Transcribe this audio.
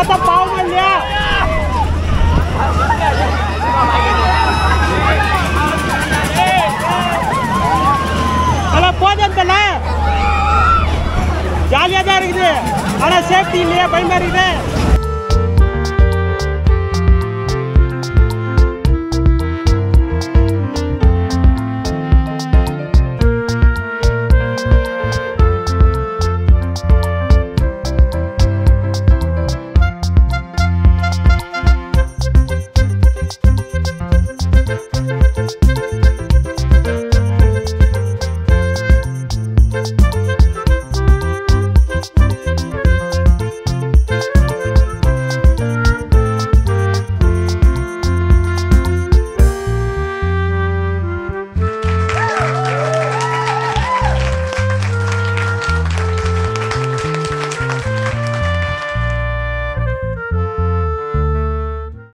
பார்த்தா palma ali, அதெல்லாம் ஜாலியாக தான் இருக்குது ஆனால் சேஃப்டி இல்லையா பயமாக இருக்குது